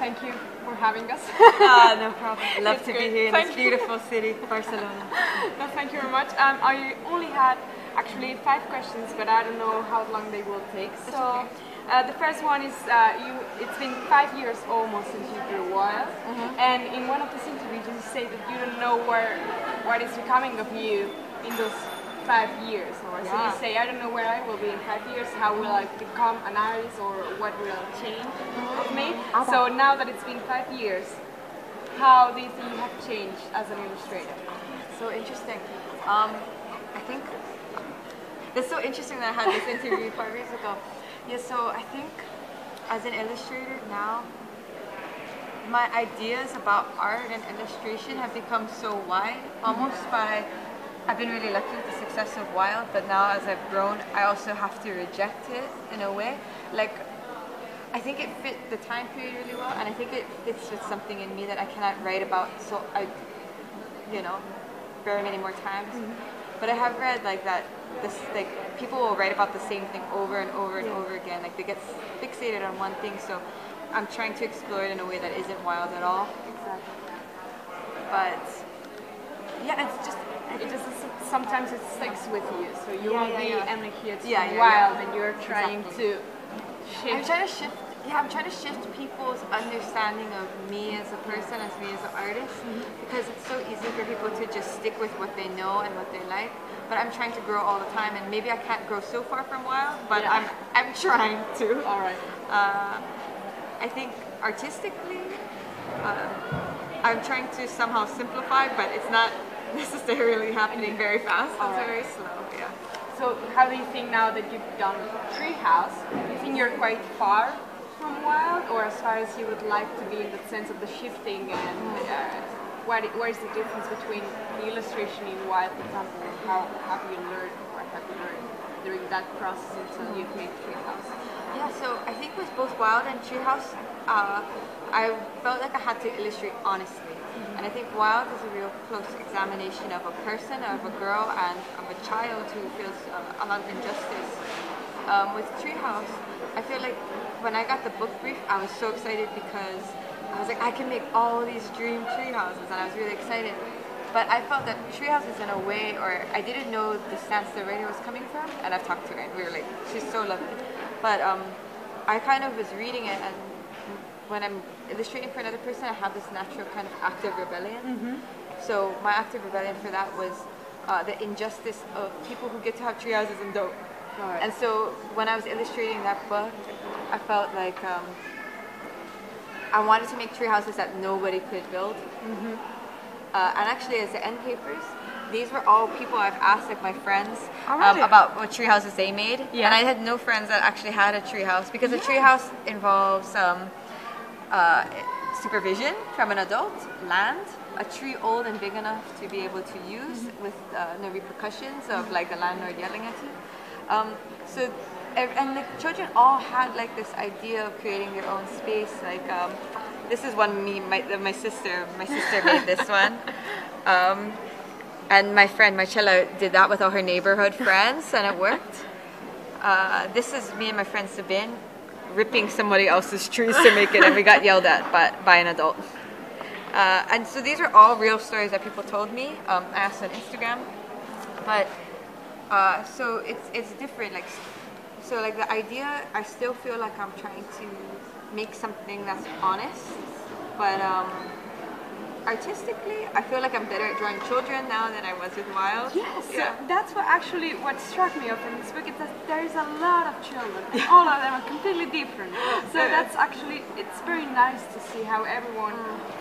thank you for having us. Ah, no problem. Love It's to great. be here in Thank this beautiful city, Barcelona. no, thank you very much. Um, I only had actually five questions, but I don't know how long they will take. So, okay. uh, the first one is uh, you. It's been five years almost since you grew wild, Mm-hmm. and in one of the interviews you say that you don't know where what is becoming of you in those five years. Or so you say, I don't know where I will be in five years. How will I become an artist, or what will change of me? Mm-hmm. So now that it's been five years, how do you think you have changed as an illustrator? So interesting. Um, I think it's so interesting that I had this interview five years ago. Yeah, so I think as an illustrator now, my ideas about art and illustration have become so wide, almost by. I've been really lucky with the success of Wild, but now as I've grown, I also have to reject it in a way. Like, I think it fit the time period really well, and I think it fits with something in me that I cannot write about. So I, you know, very many more times. Mm-hmm. But I have read like that this like people will write about the same thing over and over and over again. Like they get fixated on one thing. So I'm trying to explore it in a way that isn't wild at all. Exactly. But yeah, it's just It just sometimes it sticks with you. So you Yeah, will yeah, be yeah. Emily here to Yeah, yeah, wild, yeah. and you're trying Exactly. to I'm shift. trying to shift. Yeah, I'm trying to shift people's understanding of me as a person, as me as an artist, because it's so easy for people to just stick with what they know and what they like. But I'm trying to grow all the time, and maybe I can't grow so far from wild, but. I'm I'm trying to. All right. Uh, I think artistically, uh, I'm trying to somehow simplify, but it's not necessarily happening very fast. It's Alright. very slow. Yeah. So how do you think now that you've done Treehouse? Do you think you're quite far from Wild, or as far as you would like to be in the sense of the shifting and uh, what, what is the difference between the illustration in Wild, for example, and how have you learned or have you learned during that process until you've made Treehouse? Yeah, so I think with both Wild and Treehouse, uh, I felt like I had to illustrate honestly. And I think Wild is a real close examination of a person, of a girl, and of a child who feels uh, a lot of injustice. Um, with Treehouse, I feel like when I got the book brief, I was so excited because I was like, I can make all these dream treehouses, and I was really excited. But I felt that treehouses in a way, or I didn't know the stance the writer was coming from, and I've talked to her, and we were like, she's so lovely. But um, I kind of was reading it, and when I'm illustrating for another person, I have this natural kind of active rebellion. So my active rebellion for that was uh, the injustice of people who get to have tree houses and don't. Right. And so when I was illustrating that book, I felt like um, I wanted to make tree houses that nobody could build. Uh, and actually, as the end papers, these were all people I've asked, like my friends, um, about what tree houses they made. Yeah. And I had no friends that actually had a tree house because a tree house involves um, uh, supervision from an adult, land, a tree old and big enough to be able to use with uh, no repercussions of like the landlord yelling at you. Um, so, and the children all had like this idea of creating their own space. Like, um, this is one me, my, my sister, my sister made this one. Um, and my friend Marcella did that with all her neighborhood friends, and it worked. Uh, this is me and my friend Sabine ripping somebody else's trees to make it, and we got yelled at by, by an adult. Uh, and so these are all real stories that people told me. Um, I asked on Instagram, but uh, so it's it's different. Like so, like the idea, I still feel like I'm trying to make something that's honest, but um, artistically, I feel like I'm better at drawing children now than I was with Wild. Yes, Yeah. that's what actually what struck me from this book is that there is a lot of children, and all of them are completely different. So that's actually it's very nice to see how everyone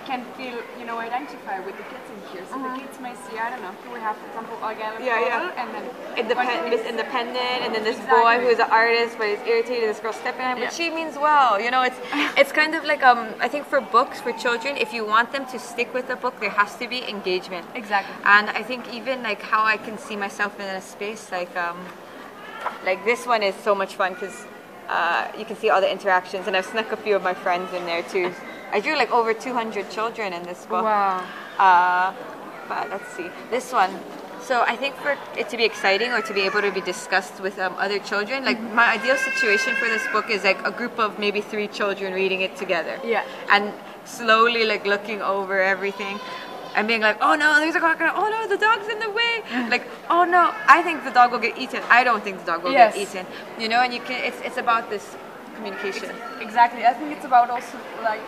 can feel, you know, identify with the kids in here. So the kids may see, I don't know, here we have, for example, Olga Yeah, yeah. and then Independent, one Miss Independent, and then this Exactly. boy who's an artist but he's irritated. This girl stepping on him, but Yeah. she means well. You know, it's it's kind of like um I think for books for children, if you want them to stick with the book, there has to be engagement. Exactly. And I think even like how I can see myself in a space like um like this one is so much fun because uh, you can see all the interactions, and I've snuck a few of my friends in there too. I drew like over 200 children in this book. Wow. Uh, but let's see. This one, So I think for it to be exciting or to be able to be discussed with um, other children, like my ideal situation for this book is like a group of maybe three children reading it together. Yeah. And slowly like looking over everything and being like, oh no, there's a crocodile. Oh no, the dog's in the way. like, oh no, I think the dog will get eaten. I don't think the dog will Yes. get eaten. You know, and you can. It's it's about this communication. Exactly. I think it's about also like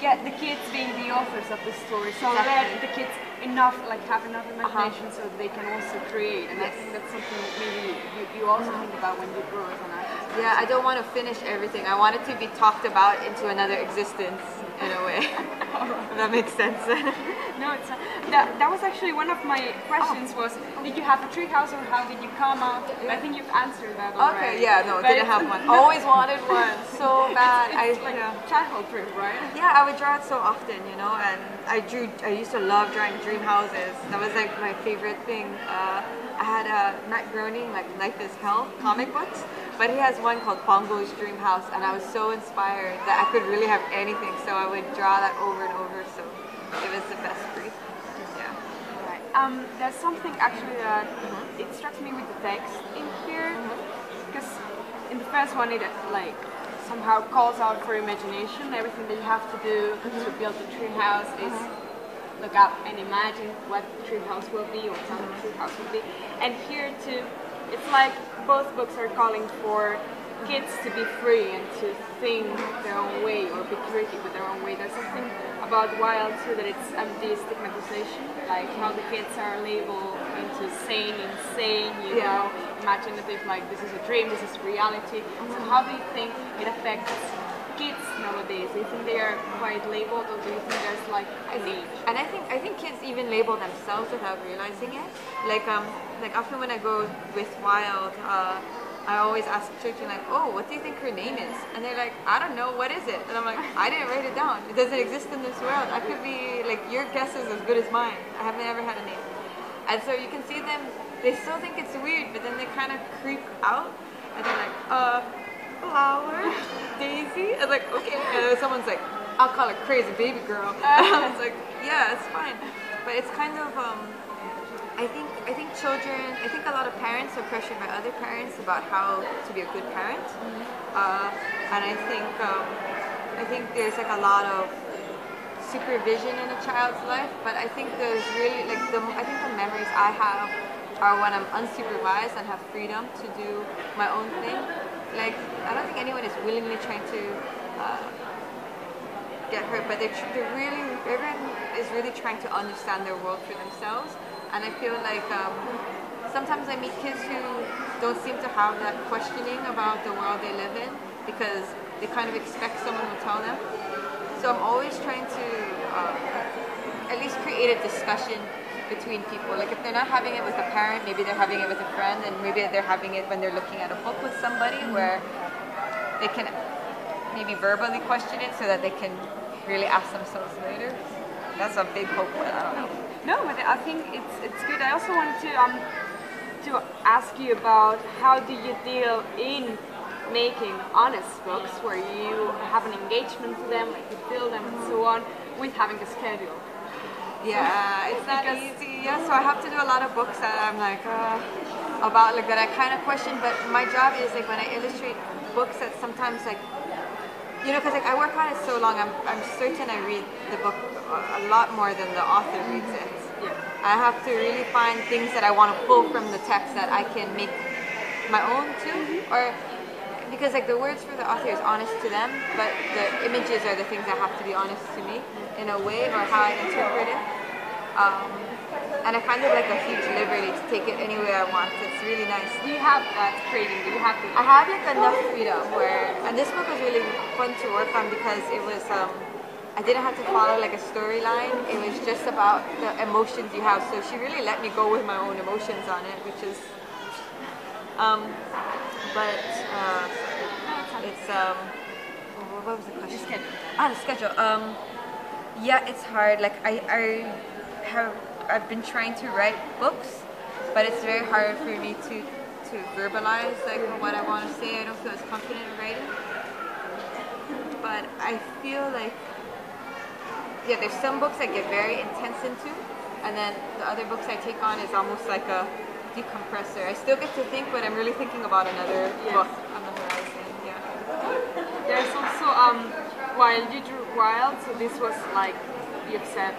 get the kids being the authors of the story. So let the kids enough like have enough uh-huh. imagination so they can also create. And I think that's something maybe you, you also think about when you grow as an artist. Yeah, I don't want to finish everything. I want it to be talked about into another existence in a way. that makes sense. No, it's uh, that, that was actually one of my questions was did you have a treehouse or how did you come out? I think you've answered that already. okay, yeah, no, But didn't have one. Always wanted one so bad. It's I like yeah. childhood dream, right? Yeah, I would draw it so often, you know, and I drew. I used to love drawing dream houses. That was like my favorite thing. Uh, I had a Matt Groening, like Life is Hell comic books, but he has one called Bongo's Dream House, and I was so inspired that I could really have anything. So I would draw that over and over. So it was the best brief. Yeah. Right. Um, there's something actually that mm-hmm. it struck me with the text in here mm-hmm. because in the first one it like somehow calls out for imagination. Everything that you have to do mm-hmm. to build a tree house is look up and imagine what the tree house will be or how the tree house will be. And here too, it's like both books are calling for kids to be free and to think their own way or be creative with their own way. There's something about Wild too that it's um, destigmatization, like how the kids are labeled into sane, insane, you Yeah. know, imaginative, like this is a dream, this is reality. So how do you think it affects kids nowadays? Do you think they are quite labeled or do you think there's like an age? And I think I think kids even label themselves without realizing it. Like um like often when I go with Wild, uh, I always ask children like, oh, what do you think her name is? And they're like, I don't know, what is it? And I'm like, I didn't write it down. It doesn't exist in this world. I could be like your guess is as good as mine. I haven't ever had a name. And so you can see them. They still think it's weird, but then they kind of creep out, and they're like, uh, flower, Daisy. And like, okay. And someone's like, I'll call her crazy baby girl. And I was like, yeah, it's fine. But it's kind of, um, I think, I think children, I think a lot of parents are pressured by other parents about how to be a good parent. Uh, and I think, um, I think there's like a lot of supervision in a child's life, but I think there's really like the I think the memories I have are when I'm unsupervised and have freedom to do my own thing. Like I don't think anyone is willingly trying to uh, get hurt, but they're, they're really everyone is really trying to understand their world for themselves, and I feel like. Um, Sometimes I meet kids who don't seem to have that questioning about the world they live in because they kind of expect someone to tell them. So I'm always trying to um, at least create a discussion between people. Like if they're not having it with a parent, maybe they're having it with a friend, and maybe they're having it when they're looking at a book with somebody where they can maybe verbally question it so that they can really ask themselves later. That's a big hope, but I don't know. No, but I think it's it's good. I also wanted to um to ask you about how do you deal in making honest books where you have an engagement to them, like you fill them and so on, with having a schedule. Yeah, it's not Because- easy. Yeah, so I have to do a lot of books that I'm like uh, about like that I kind of question. But my job is like when I illustrate books that sometimes like you know because like I work on it so long, I'm I'm certain I read the book a a lot more than the author reads it. Yeah. I have to really find things that I want to pull from the text that I can make my own too, or because like the words for the author is honest to them, but the images are the things that have to be honest to me in a way or how I interpret it. Um, and I kind of like a huge liberty to take it any way I want. It's really nice. Do you have that craving? Do you have to? I have like enough freedom where, and this book was really fun to work on because it was, um, I didn't have to follow like a storyline. It was just about the emotions you have. So she really let me go with my own emotions on it, which is, um, but uh, it's um, what was the question? schedule. Ah, the schedule. Um, yeah, it's hard. Like I, I have, I've been trying to write books, but it's very hard for me to to verbalize like what I want to say. I don't feel as confident in writing. But I feel like yeah, there's some books I get very intense into, and then the other books I take on is almost like a decompressor. I still get to think, but I'm really thinking about another Yes. book on the horizon. Yeah. There's also um, while you drew Wild, so this was like you've said,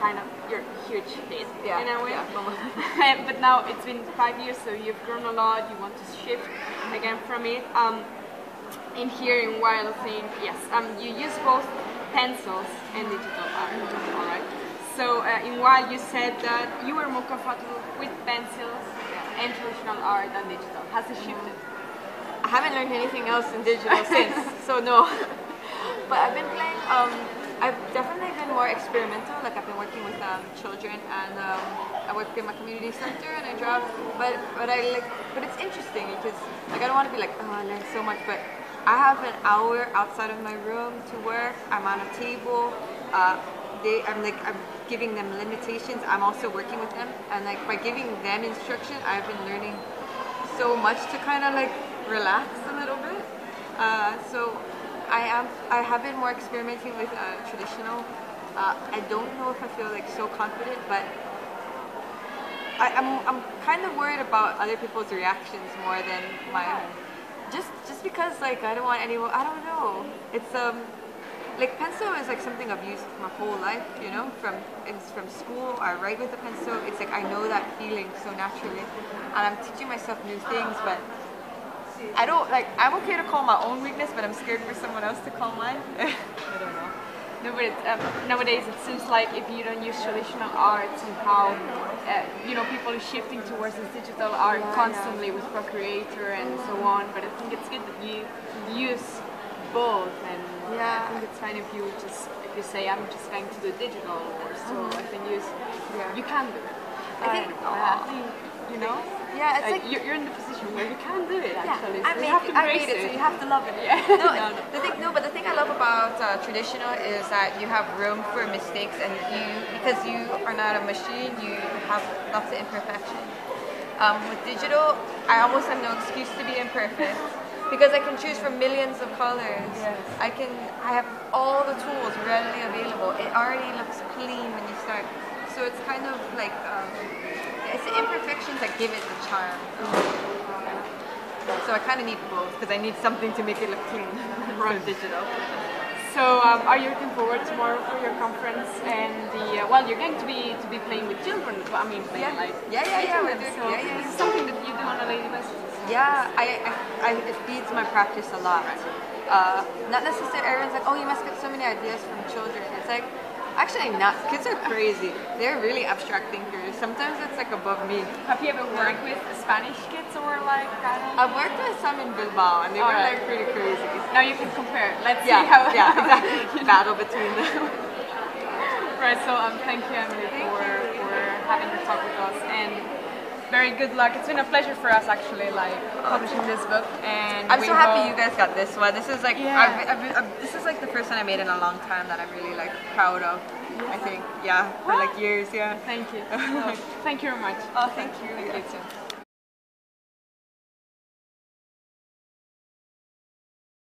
kind of your huge hit Yeah, in a way. yeah. but now it's been five years, so you've grown a lot. You want to shift again from it. Um, in here in Wild thing, yes, um, you use both pencils and digital art. All right. So uh, in Wild, you said that you were more comfortable with pencils and traditional art than digital. Has it shifted? I haven't learned anything else in digital since, so no. but I've been playing. Um, I've definitely been more experimental. Like I've been working with um, children, and um, I work in my community center, and I draw. But but I like. But it's interesting because like I don't want to be like oh I learned so much, but I have an hour outside of my room to work. I'm on a table. Uh, they, I'm like I'm giving them limitations. I'm also working with them, and like by giving them instruction, I've been learning so much to kind of like relax a little bit. Uh, so I am I have been more experimenting with uh, traditional. Uh, I don't know if I feel like so confident, but I, I'm I'm kind of worried about other people's reactions more than my own. just just because like I don't want anyone I don't know. It's um like pencil is like something I've used my whole life, you know, from it's from school. I write with a pencil. It's like I know that feeling so naturally, and I'm teaching myself new things. But I don't like. I'm okay to call my own weakness, but I'm scared for someone else to call mine. I don't know. No, but it, um, nowadays it seems like if you don't use traditional art, somehow, uh, you know, people are shifting towards this digital art Yeah, constantly with Procreator and so on. But I think it's good that you use both, and Yeah. I think it's fine if you just if you say I'm just going to do digital or so. I think use Mm-hmm. Yeah. you can do it. I think- I think you know. Yeah, it's Uh, like you're, in the position where you can do it actually. I so made, you have to I made it, so you have to love it. Yeah. No, No, no. the thing, no, but the thing I love about uh, traditional is that you have room for mistakes, and you because you are not a machine, you have lots of imperfection. Um, with digital, I almost have no excuse to be imperfect because I can choose from millions of colors. Yes. I can. I have all the tools readily available. It already looks clean when you start. So it's kind of like um, it's the imperfections that give it the charm. So I kind of need both because I need something to make it look clean from digital. So, um, are you looking forward tomorrow for your conference and the? Uh, well, you're going to be to be playing with children. I mean, playing Yeah. like Yeah, yeah, yeah, we're doing- So yeah, yeah, this is yeah. something that you do on a daily basis. Yeah, I, I, I it feeds my practice a lot. Uh, not necessarily everyone's like, oh, you must get so many ideas from children. It's like, actually not. Kids are crazy. They're really abstract thinkers. Sometimes it's like above me. Have you ever worked with Spanish kids or like that? I've worked with some in Bilbao and they were Alright. like pretty crazy. Now you can compare. Let's Yeah, see how. yeah, exactly. Battle between them. Right. So, um, thank you, Emily, for for having the talk with us and. Very good luck. It's been a pleasure for us actually, like publishing this book, and I'm so happy you guys got this one. This is like Yeah. I've, I've, I've, this is like the first one I made in a long time that I'm really like proud of. I think yeah for like years yeah. Thank you. So, thank you very much. Oh, thank you. Thank you too.